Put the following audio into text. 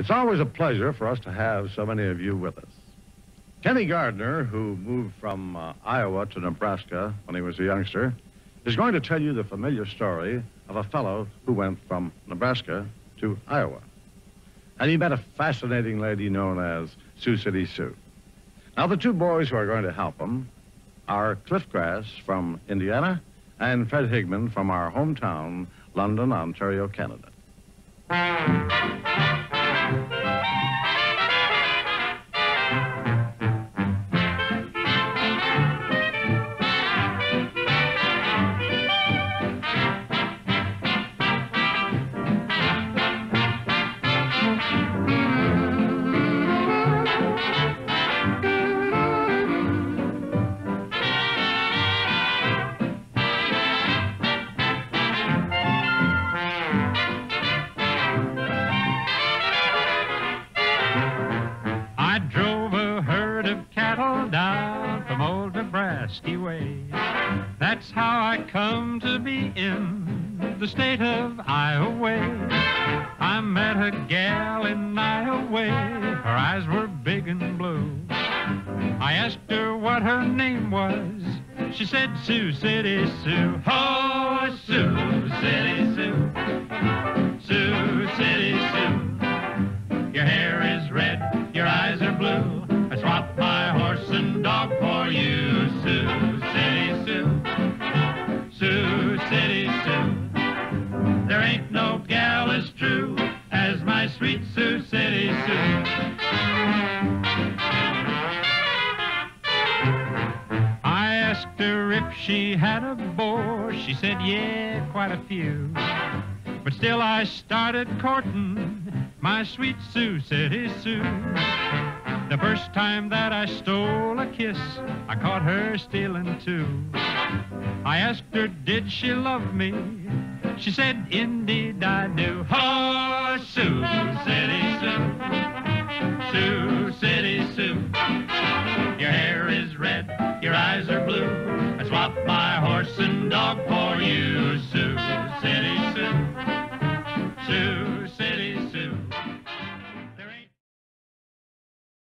It's always a pleasure for us to have so many of you with us. Kenny Gardner, who moved from uh, Iowa to Nebraska when he was a youngster, is going to tell you the familiar story of a fellow who went from Nebraska to Iowa. And he met a fascinating lady known as Sioux City Sue. Now, the two boys who are going to help him are Cliff Grass from Indiana and Fred Higman from our hometown, London, Ontario, Canada. That's how I come to be in the state of Iowa. I met a gal in Iowa. Her eyes were big and blue. I asked her what her name was. She said Sioux City Sue. Oh, Sioux City Sue. Sioux City Sue. Your hair is red, City Sue. I asked her if she had a beau. She said, yeah, quite a few. But still I started courting my sweet Sioux City Sue. The first time that I stole a kiss, I caught her stealing too. I asked her, did she love me? She said, indeed I do. Oh, Susan dog for you, Sioux City Sue.